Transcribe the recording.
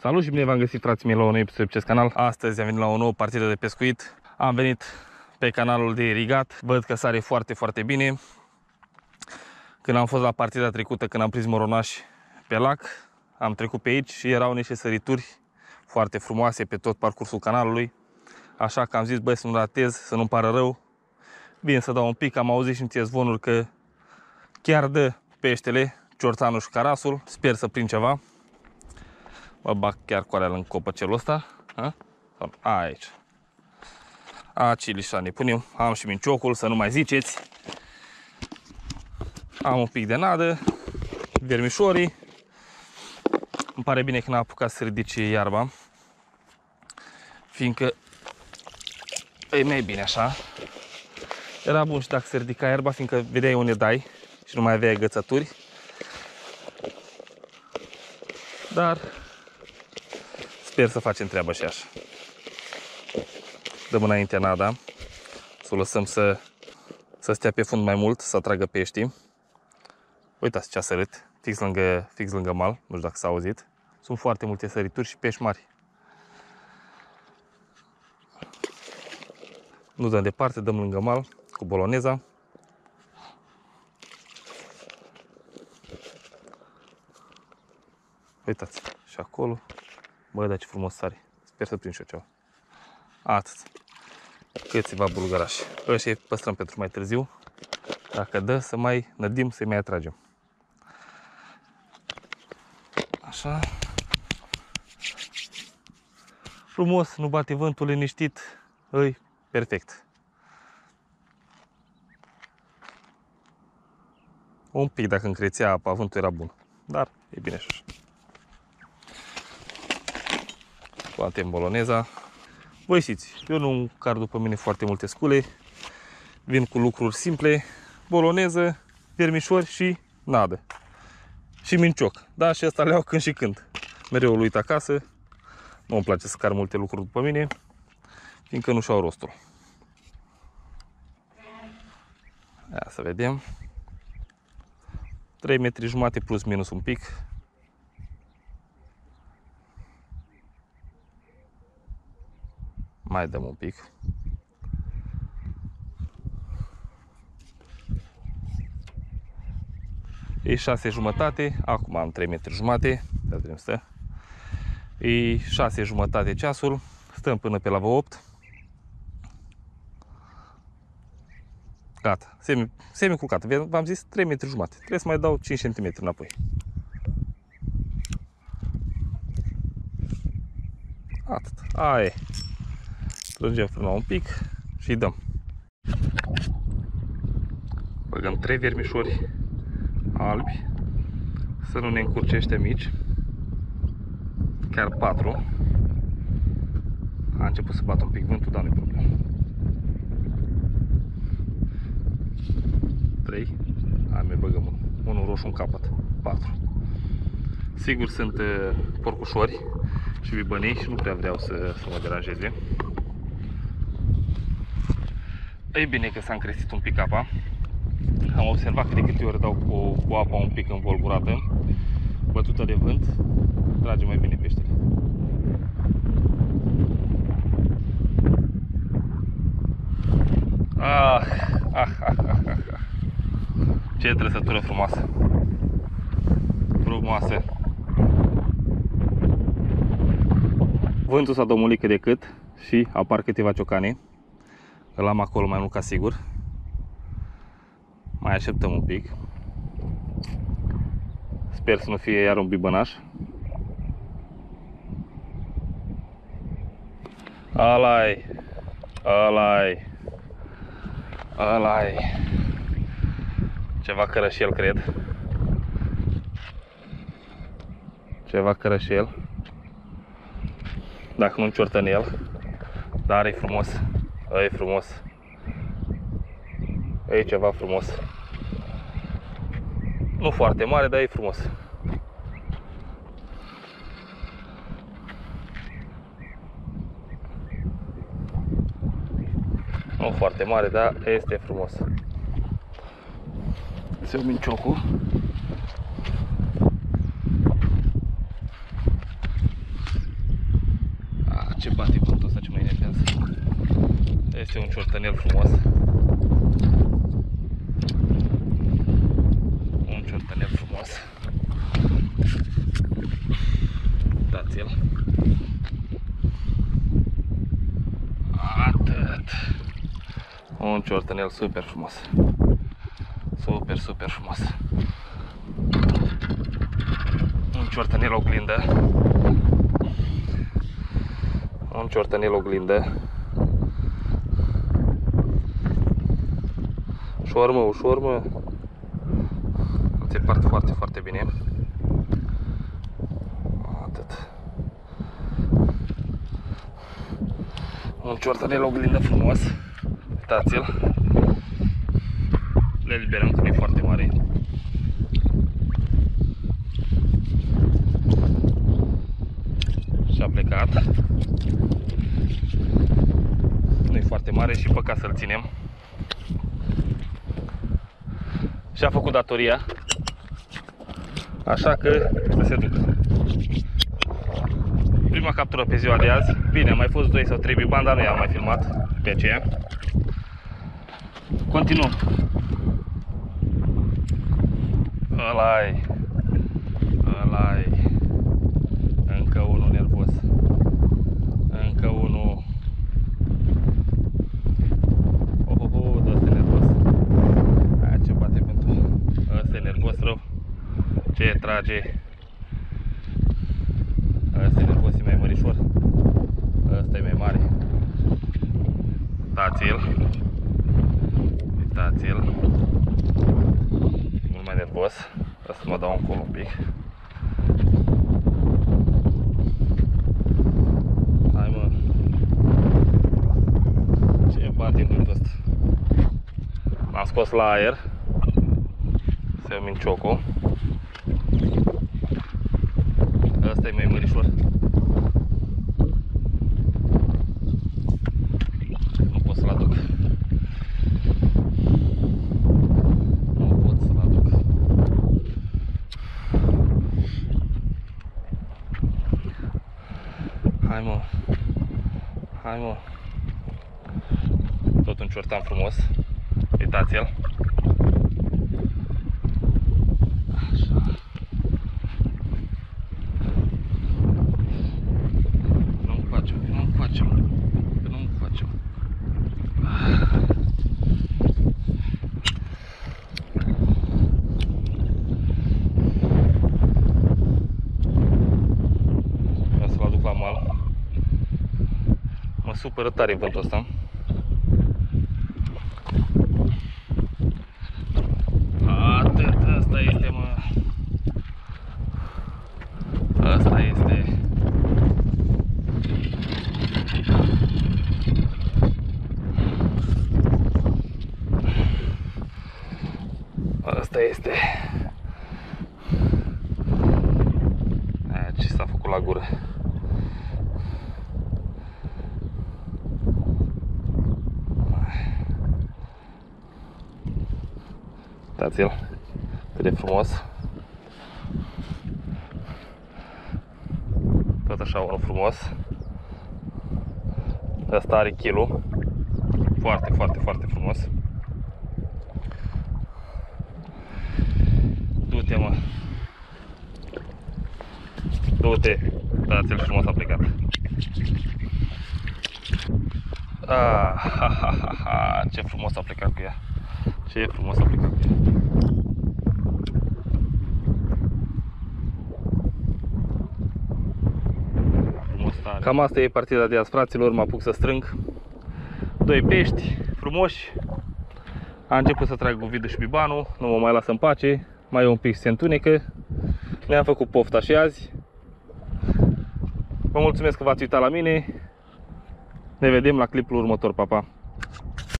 Salut și bine v-am găsit frații mei la un nou episod pe acest canal. Astăzi am venit la o nouă partidă de pescuit. Am venit pe canalul de irigat. Văd că sare foarte, foarte bine. Când am fost la partida trecută, când am prins moronași pe lac, am trecut pe aici și erau niște sărituri foarte frumoase pe tot parcursul canalului. Așa că am zis, băi, să nu ratez, să nu-mi pară rău. Bine să dau un pic, am auzit și niște zvonuri că chiar dă peștele, ciorțanul și carasul. Sper să prind ceva. Mă bag chiar cu alea în copăcelul ăsta. A? Aici. A, cilișani punem. Am și minciocul, să nu mai ziceți. Am un pic de nadă. Vermișorii. Îmi pare bine că n-a apucat să ridice iarba. Fiindcă e mai bine așa. Era bun și dacă se ridica iarba, fiindcă vedeai unde dai și nu mai aveai gățături. Dar sper să facem treaba și așa. Dăm înainte nada, să o lăsăm să, să stea pe fund mai mult, să atragă peștii. Uitați ce a sărit, fix lângă, fix lângă mal, nu știu dacă s-a auzit. Sunt foarte multe sărituri și pești mari. Nu dăm departe, dăm lângă mal cu boloneza. Uitați, și acolo. Bă, dar ce frumos sare. Sper să prind și eu ceva. Atât. Câțiva bulgarași. Ăștia păstrăm pentru mai târziu. Dacă dă, să mai nădim, să mai atragem. Așa. Frumos, nu bate vântul liniștit. Îi, perfect. Un pic dacă încrețea apa, vântul era bun. Dar e bine și așa. Batem boloneza. Voi știți, eu nu car după mine foarte multe scule. Vin cu lucruri simple. Boloneză, vermișori și nadă. Și mincioc. Da, și asta le iau când și când. Mereu îl uit acasă. Nu îmi place să car multe lucruri după mine, fiindcă nu și-au rostul. Ia să vedem. 3 metri jumate plus minus un pic. Mai dăm un pic. E 6 jumătate, acum am 3 metri jumate, vedem stă. E 6 jumătate ceasul, stăm până pe la 8. Gata, semi, semi culcat. V-am zis 3 metri jumate. Trebuie să mai dau 5 cm înapoi. Atât. Aia e. Strângem frâna un pic și dăm. Băgăm 3 vermișori albi. Să nu ne încurce ăștia mici. Chiar 4. A început să bată un pic vântul, dar nu-i problemă. 3. Hai, mai băgăm unul. Unul roșu în capăt. 4. Sigur sunt uh, porcușori și bibănii și nu prea vreau să, să mă deranjeze. E bine că s-a încrescit un pic apa. Am observat că de câte ori dau cu, cu apa un pic învolburată, bătută de vânt, trage mai bine peștele. Ah, ah, ah, ah, ah. Ce trăsătură frumoasă! Frumoasă! Vântul s-a domulit cât de cât și apar câteva ciocane. Îl am acolo mai mult ca sigur. Mai așteptăm un pic. Sper să nu fie iar un bibănaș. Alai, alai, alai. Ceva cărășel, cred. Ceva cărășel. Dacă nu ciortă în el. Dar e frumos. E frumos. E ceva frumos. Nu foarte mare, dar e frumos. Nu foarte mare, dar este frumos. Se o minciocul. ce bate vântul ăsta ce mă enervează. Este un ciortănel frumos. Un ciortănel frumos. Uitați-l. Atât. Un ciortănel super frumos. Super, super frumos. Un ciortănel oglindă. Un ciortănel oglindă. Ușor, mă, ușor, mă. Îl țepart foarte, foarte bine. Atât. Un ciortănel oglindă frumos. Uitați-l. Le eliberăm că nu e foarte mare. Și a plecat. Nu e foarte mare și păcat să-l ținem. Și a făcut datoria. Așa că să se ducă. Prima captură pe ziua de azi. Bine, am mai fost 2 sau 3 biban, dar nu i-am mai filmat pe aceea. Continuăm. Ăla-i. Ăla-i. Încă unul nervos. Încă unul. Oh, oh, oh, da, ăsta e nervos. Aia ce bate pentru. Ăsta e nervos rău. Ce trage. Ăsta e nervos, e mai mărișor. Ăsta e mai mare. Uitați-l. Uitați-l. Mult mai nervos. O să mă dau încolo un pic. Hai mă. Ce bate vântul ăsta. L-am scos la aer. Se minciocul. Ăsta e mai mărișor. Nu pot să-l aduc. Nu pot să-l aduc. Hai mă. Hai mă. Tot un ciortan frumos. Uitați-l. Așa. Nu-mi face, nu-mi face, nu-mi face. Vreau să-l aduc la mal. Mă supără tare vântul ăsta. Atât, asta este, mă. Asta este. Asta este. Aia ce s-a făcut la gură. Uitați-l cât de frumos. Tot așa unul frumos. Asta are kilul. Foarte, foarte, foarte frumos. Du-te, mă. Du-te. Dați-l frumos a plecat. Ah, ha, ha, ha, ha. Ce frumos a plecat cu ea. Ce frumos a plecat cu ea. Frumos tare. Cam asta e partida de azi, fraților. Mă apuc să strâng. Doi pești frumoși. A început să trag Ovidiu și Bibanu. Nu mă mai lasă în pace. Mai e un pic se întunecă. Ne-am făcut pofta și azi. Vă mulțumesc că v-ați uitat la mine. Ne vedem la clipul următor, papa. Pa.